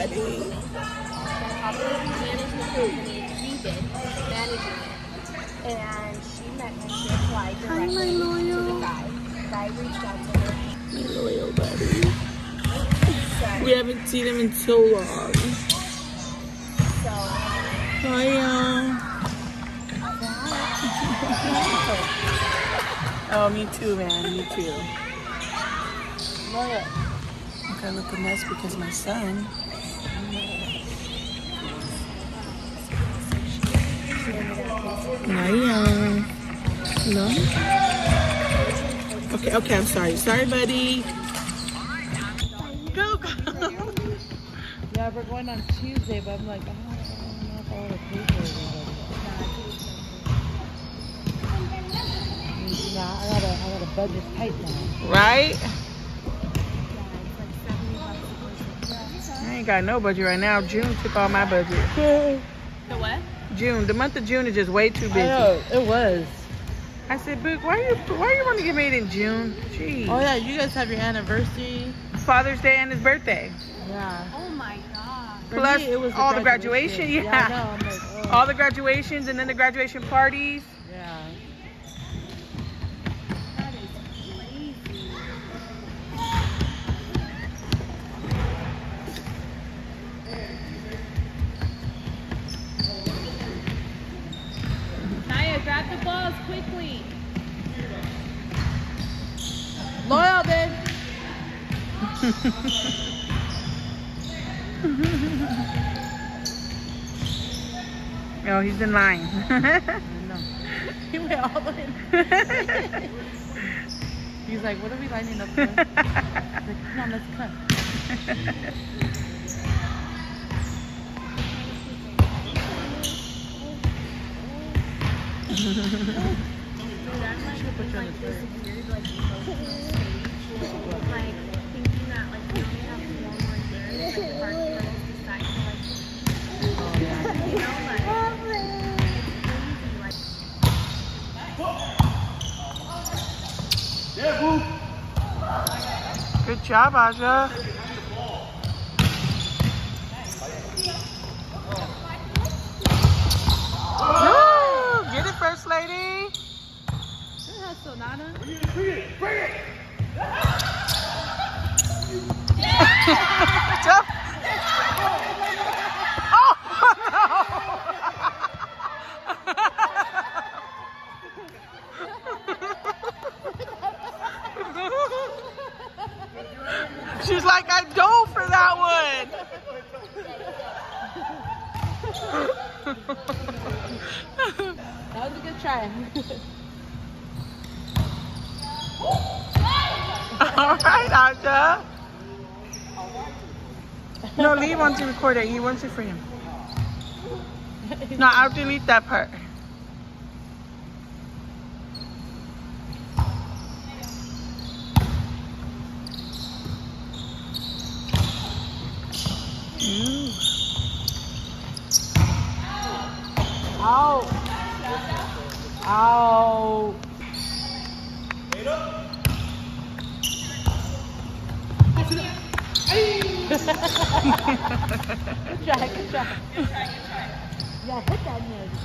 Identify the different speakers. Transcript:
Speaker 1: buddy.
Speaker 2: And she met him. She applied
Speaker 1: Hi, my
Speaker 2: directly to
Speaker 1: loyal.
Speaker 2: the guy. The reached out to her.
Speaker 1: My loyal buddy. We haven't seen him in so long.
Speaker 2: so
Speaker 1: Hiya. Oh, me too, man. Me too.
Speaker 2: look.
Speaker 1: Okay, I look a mess because my son. Hiya. No? Okay, okay, I'm sorry. Sorry, buddy. Go, go.
Speaker 3: Yeah, we're going on Tuesday, but I'm like, I don't, I don't know if I want to pay for it. Nah, I gotta, I gotta budget tight now.
Speaker 1: Right? I ain't got no budget right now. June took all my budget.
Speaker 2: The what?
Speaker 1: June, the month of June is just way too busy.
Speaker 3: I know, it was.
Speaker 1: I said, Book, why you why you want to get married in June? Jeez.
Speaker 3: Oh yeah, you guys have your anniversary.
Speaker 1: Father's Day and his birthday.
Speaker 3: Yeah.
Speaker 2: Oh my god.
Speaker 3: For
Speaker 1: Plus
Speaker 3: me, it was
Speaker 1: all the graduation,
Speaker 3: Yeah,
Speaker 1: yeah.
Speaker 3: I know. I'm like, oh,
Speaker 1: All the graduations and then the graduation parties.
Speaker 3: yeah.
Speaker 2: That is crazy.
Speaker 4: Naya, grab the balls quickly.
Speaker 3: Loyal, babe.
Speaker 1: Oh, he's in line.
Speaker 3: I. He went all the way. He's like, what are we lining up for? He's like, come on, let's cut.
Speaker 2: Dude, I'm like, in, like this weird like emotional stage. Like thinking that like we only have four more years, like if our girls decide to like
Speaker 3: Oh, yeah.
Speaker 2: you know, like it's crazy. Like
Speaker 1: Good job, Aja. Woo! Get it, First Lady. Jump. Oh, She's like, I dove for that one.
Speaker 3: That was a good try.
Speaker 1: All right, Aja. No, Lee wants to record it. He wants it for him. No, I'll delete that part. Good
Speaker 3: try, good try. Good try, good try. Yeah, hit that nigga.